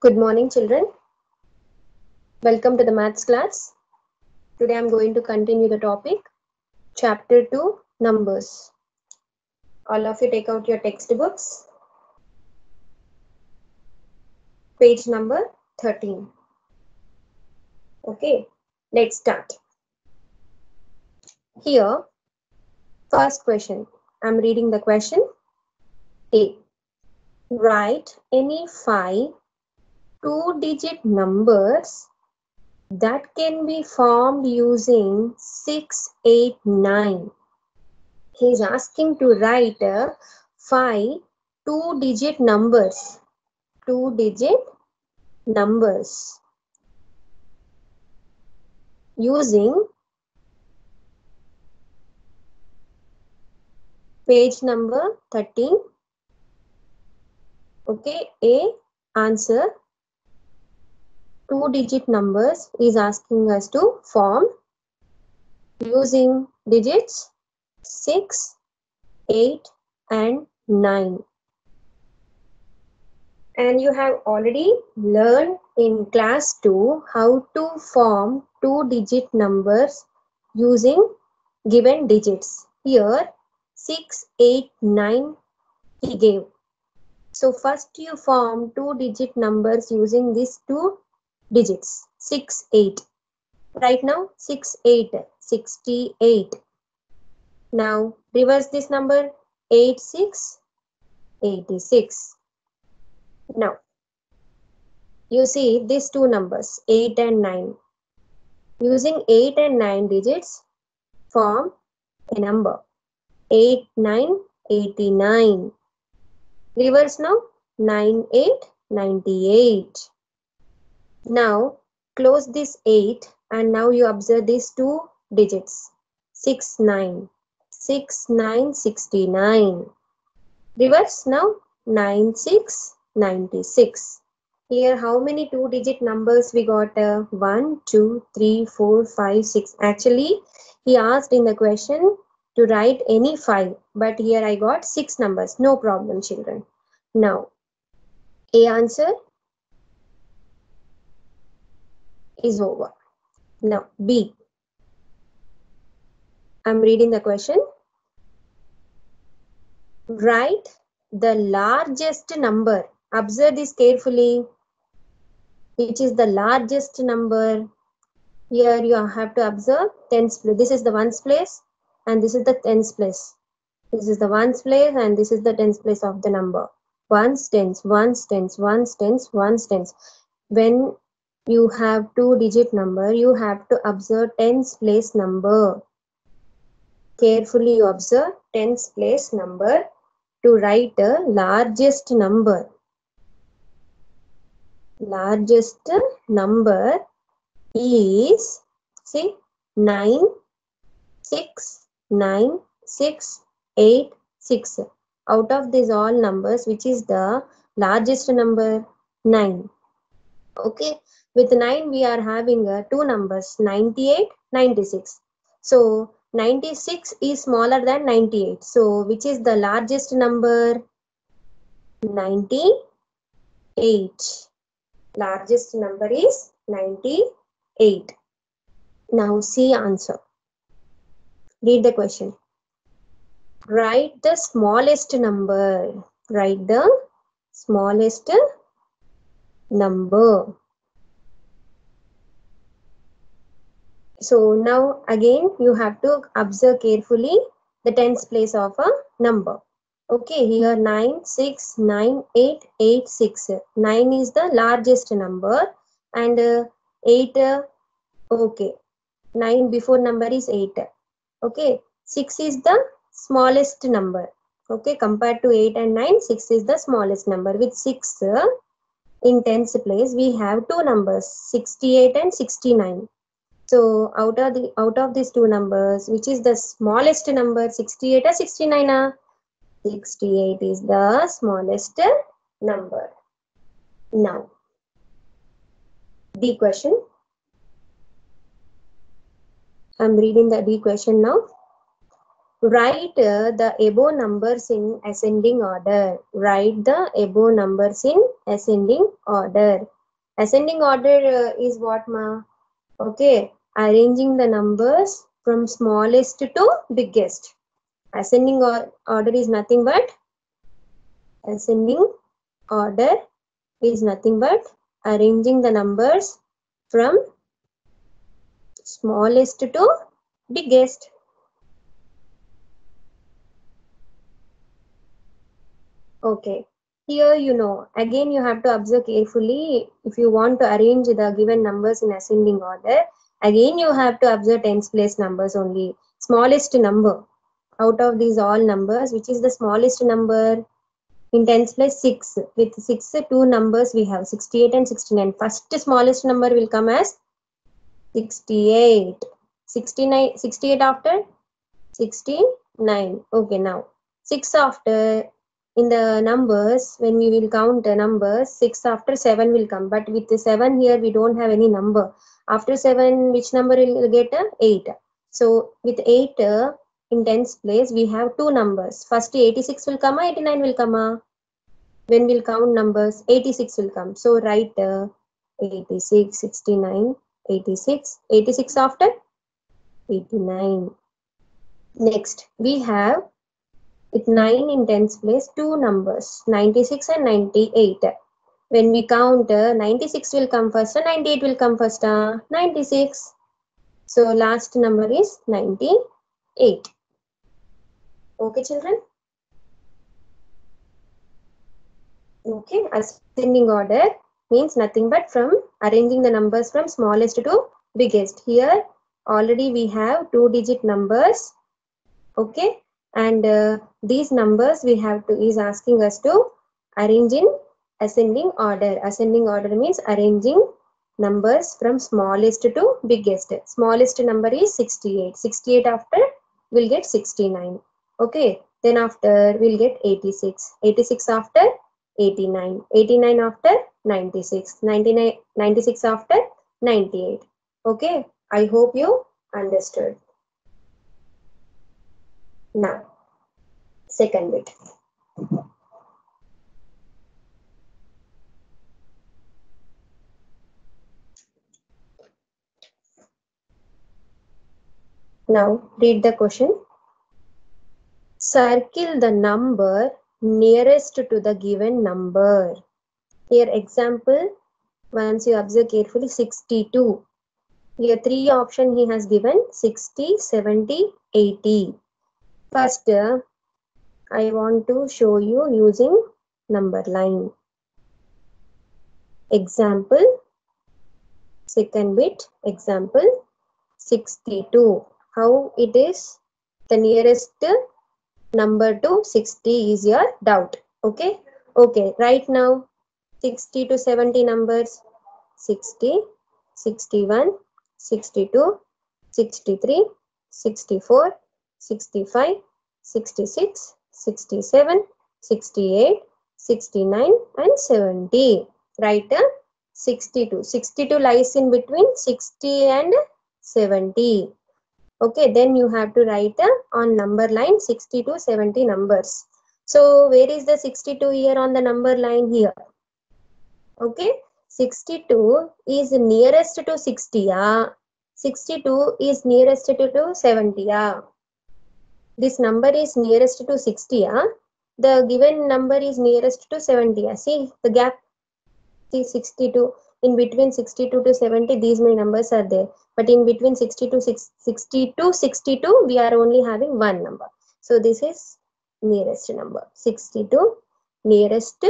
Good morning, children. Welcome to the maths class. Today I'm going to continue the topic, chapter 2, numbers. All of you take out your textbooks. Page number 13. Okay, let's start. Here, first question. I'm reading the question. A. Write any five two digit numbers that can be formed using 689. He's asking to write uh, five two digit numbers. Two digit numbers using page number 13. Okay, A answer two digit numbers is asking us to form using digits 6, 8 and 9. And you have already learned in class 2 how to form two digit numbers using given digits. Here 6, 8, 9 he gave. So first you form two digit numbers using these two digits 6 8 right now 6 8 68 now reverse this number 8 6 86 now you see these two numbers 8 and 9 using 8 and 9 digits form a number 8 9 89 reverse now 9 8 98 now close this 8 and now you observe these two digits. 6 9 6 9 69 reverse now. 9 6 96 here how many two digit numbers we got? Uh, 1 2 3 4 5 6 actually he asked in the question to write any five but here i got six numbers. No problem children. Now a answer is over. Now, B. I'm reading the question. Write the largest number. Observe this carefully. Which is the largest number? Here you have to observe tens place. This is the ones place and this is the tens place. This is the ones place and this is the tens place of the number. Ones, tens, ones, tens, ones, tens, ones, tens. When you have two digit number, you have to observe tens place number. Carefully you observe tens place number to write the largest number. Largest number is, see, 9, 6, 9, 6, 8, 6. Out of these all numbers, which is the largest number? 9. Okay, with 9 we are having uh, two numbers 98 96 so 96 is smaller than 98 so which is the largest number? 98 largest number is 98 now see answer. Read the question. Write the smallest number. Write the smallest number So now again you have to observe carefully the tens place of a number. Okay, here 9, 6, 9, 8, 8, 6. 9 is the largest number and uh, 8, uh, okay, 9 before number is 8. Okay, 6 is the smallest number. Okay, compared to 8 and 9, 6 is the smallest number. With 6 uh, in tens place, we have two numbers, 68 and 69. So out of the out of these two numbers, which is the smallest number, 68 or 69? ah? 68 is the smallest number. Now, D question. I'm reading the D question now. Write uh, the above numbers in ascending order. Write the above numbers in ascending order. Ascending order uh, is what ma? Okay, arranging the numbers from smallest to biggest. Ascending or order is nothing but ascending order is nothing but arranging the numbers from smallest to biggest. Okay, here you know, again you have to observe carefully if you want to arrange the given numbers in ascending order. Again you have to observe tens place numbers only. Smallest number out of these all numbers, which is the smallest number in tens place 6. With 6, two numbers we have 68 and 69. First smallest number will come as 68. 69, 68 after 69. Okay, now 6 after in the numbers when we will count the numbers 6 after 7 will come. But with the 7 here we don't have any number. After 7 which number will get? A 8 so with 8 uh, in tens place we have two numbers. First 86 will come 89 will come. When we'll count numbers 86 will come. So write uh, 86 69 86 86 after 89 next we have with 9 in tens place two numbers 96 and 98 when we count uh, 96 will come first and 98 will come first uh, 96 so last number is 98 okay children? Okay ascending order means nothing but from arranging the numbers from smallest to biggest. Here already we have two digit numbers. Okay and uh, these numbers we have to is asking us to arrange in ascending order. Ascending order means arranging numbers from smallest to biggest. Smallest number is 68 68 after we'll get 69 okay? Then after we'll get 86 86 after 89 89 after 96 99 96 after 98 okay? I hope you understood now second bit now read the question circle the number nearest to the given number. Here example, once you observe carefully 62. Here three option he has given 60, 70, 80. First, uh, I want to show you using number line. Example, second bit, example 62. How it is the nearest number to 60 is your doubt okay okay right now 60 to 70 numbers 60 61 62 63 64 65 66 67 68 69 and 70 Write a 62 62 lies in between 60 and 70 okay then you have to write uh, on number line 60 to 70 numbers. So where is the 62 here on the number line here? Okay 62 is nearest to 60 yeah. 62 is nearest to, to 70 yeah this number is nearest to 60 yeah the given number is nearest to 70 yeah see the gap see 62 in between 62 to 70 these many numbers are there. But in between 60 to 6, 60 to 62 we are only having one number. So this is nearest number. 62 nearest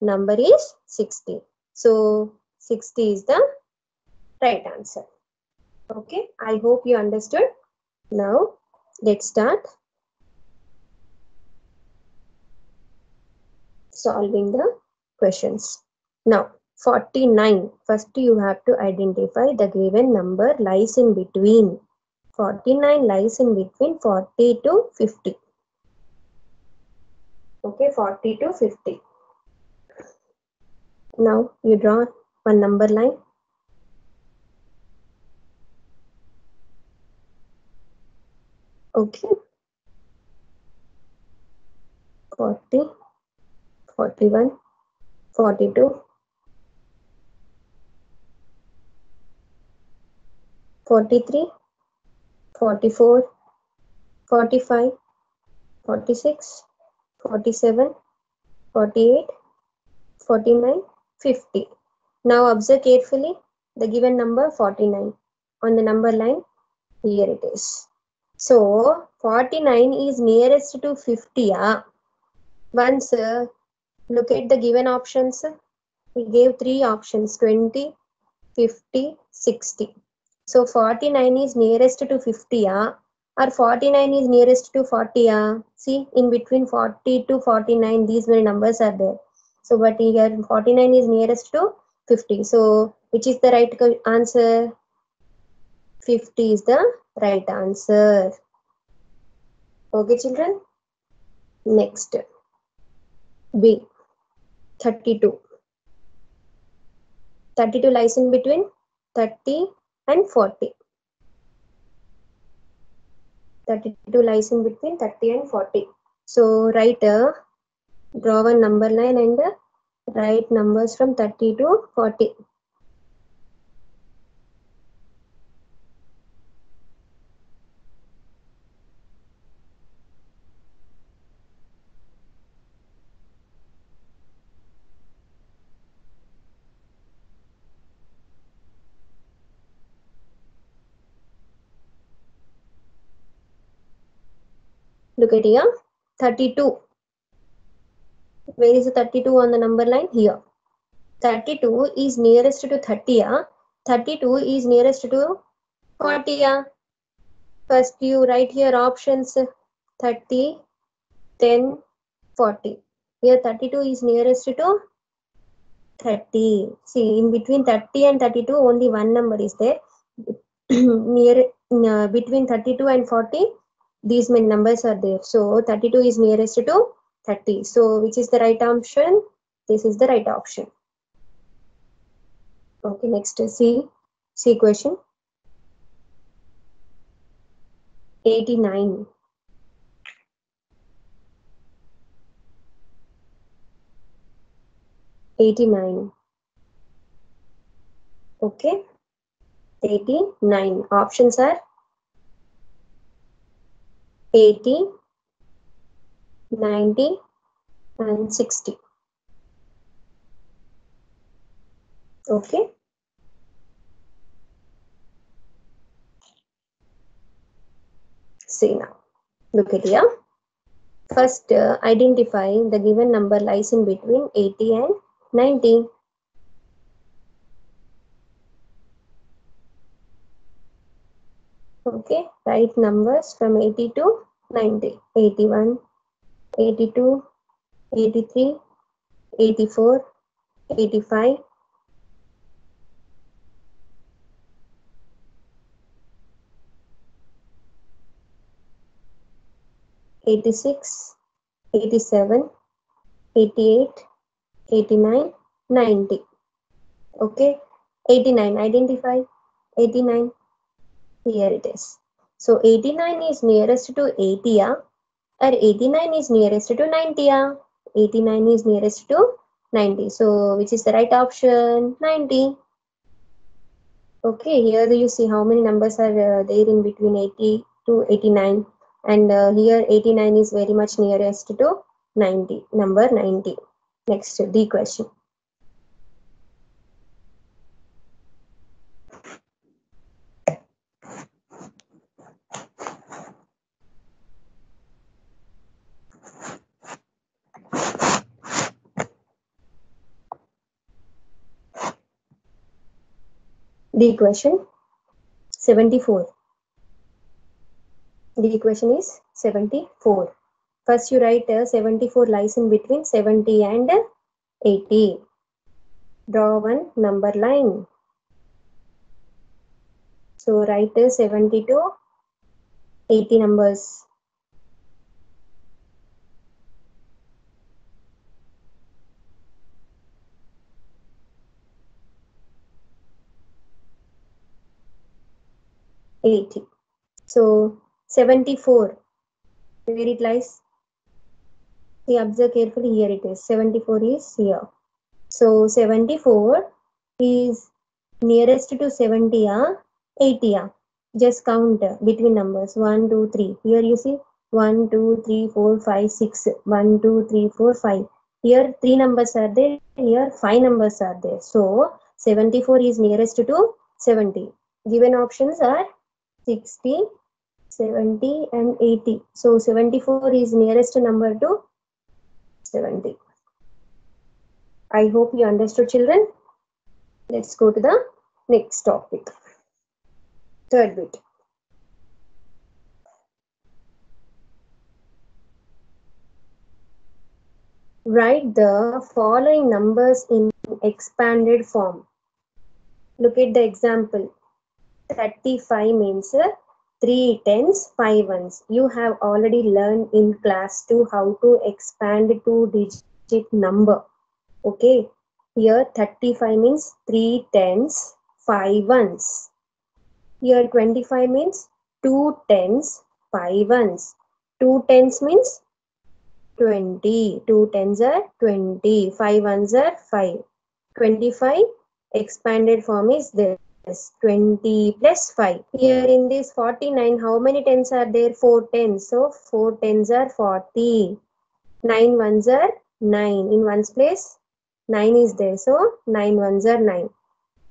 number is 60 so 60 is the right answer. Okay i hope you understood. Now let's start solving the questions now 49. First you have to identify the given number lies in between. 49 lies in between 40 to 50. Okay, 40 to 50. Now you draw one number line. Okay. 40, 41, 42, 43, 44, 45, 46, 47, 48, 49, 50. Now observe carefully the given number 49 on the number line. Here it is. So 49 is nearest to 50. Yeah? Once uh, look at the given options. We gave three options 20, 50, 60. So 49 is nearest to 50. Yeah? Or 49 is nearest to 40. Yeah? See in between 40 to 49 these many numbers are there. So but here 49 is nearest to 50. So which is the right answer? 50 is the right answer. Okay children. Next. B. 32. 32 lies in between 30 and 40. 32 lies in between 30 and 40. So write a draw a number line and uh, write numbers from 30 to 40. Look at here, 32. Where is the 32 on the number line? Here. 32 is nearest to 30. Yeah? 32 is nearest to 40. Yeah? First you write here options 30, 10, 40. Here 32 is nearest to 30. See in between 30 and 32 only one number is there. Near uh, between 32 and 40 these many numbers are there. So 32 is nearest to 30. So which is the right option? This is the right option. Okay, next C. C question. 89. Eighty-nine. Okay. Eighty-nine. Options are 80, 90 and 60. Okay. See now. Look at here. First, uh, identify the given number lies in between 80 and 90. Okay, write numbers from 80 to 90. 81, 82, 83, 84, 85, 86, 87, 88, 89, 90. Okay, 89, identify 89. Here it is. So 89 is nearest to 80 yeah? or 89 is nearest to 90 yeah? 89 is nearest to 90. So which is the right option? 90. Okay, here you see how many numbers are uh, there in between 80 to 89 and uh, here 89 is very much nearest to 90, number 90. Next, D question. The equation 74. The equation is 74. First you write uh, 74 lies in between 70 and 80. Draw one number line. So write uh, 70 to 80 numbers. Eighty. So 74 where it lies See, observe carefully. Here it is. 74 is here. So 74 is nearest to 70 or 80. Just count between numbers 1, 2, 3. Here you see 1, 2, 3, 4, 5, 6. 1, 2, 3, 4, 5. Here 3 numbers are there. Here 5 numbers are there. So 74 is nearest to 70. Given options are 60, 70 and 80. So 74 is nearest number to 70. I hope you understood children. Let's go to the next topic. Third bit. Write the following numbers in expanded form. Look at the example. 35 means 3 tens, 5 ones. You have already learned in class 2 how to expand two digit number. Okay. Here 35 means 3 tens, 5 ones. Here 25 means 2 tens, 5 ones. 2 tens means 20. 2 tens are 20. 5 ones are 5. 25 expanded form is this. 20 plus 5. Here in this 49, how many tens are there? 4 tens. So 4 tens are 40. 9 ones are 9. In ones place, 9 is there. So 9 ones are 9.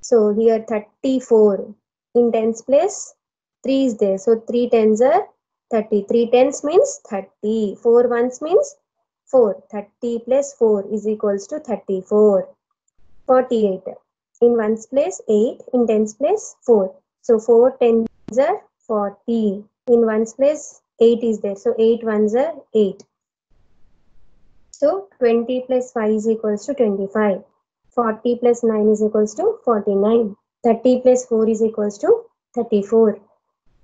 So here 34. In tens place, 3 is there. So 3 tens are 30. 3 tens means 30. 4 ones means 4. 30 plus 4 is equals to 34. 48. In ones place 8, in tens place 4. So 4 tens are 40. In ones place 8 is there. So 8 ones are 8. So 20 plus 5 is equals to 25. 40 plus 9 is equals to 49. 30 plus 4 is equals to 34.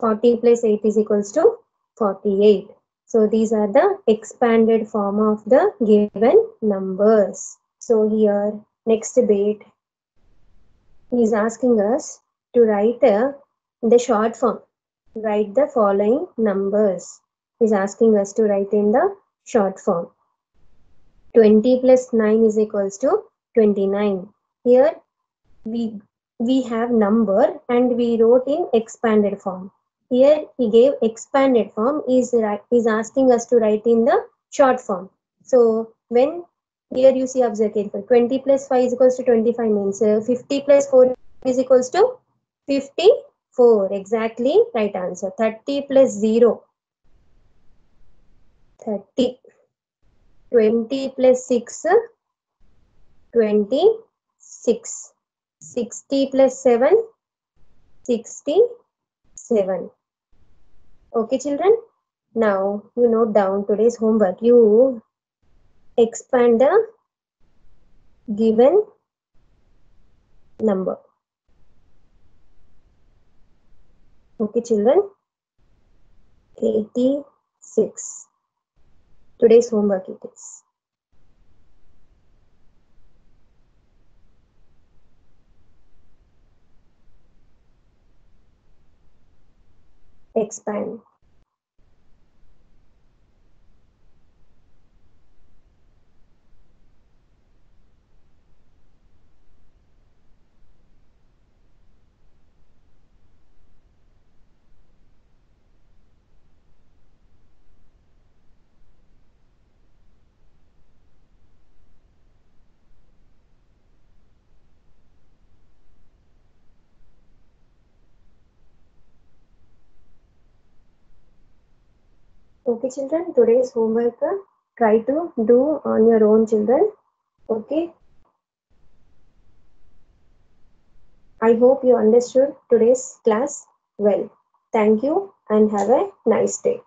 40 plus 8 is equals to 48. So these are the expanded form of the given numbers. So here next bit he is asking us to write the short form. Write the following numbers. He is asking us to write in the short form. 20 plus 9 is equals to 29. Here we, we have number and we wrote in expanded form. Here he gave expanded form is, is asking us to write in the short form. So when here you see observe careful. 20 plus 5 is equals to 25 means uh, 50 plus 4 is equals to 54. Exactly right answer. 30 plus 0. 30. 20 plus 6. 26. 60 plus 7. 67. Okay children. Now you note down today's homework. You expand the given number. Okay, children. 86. Today's homework it is. Expand. Okay, children, today's homework, try to do on your own, children. Okay. I hope you understood today's class well. Thank you and have a nice day.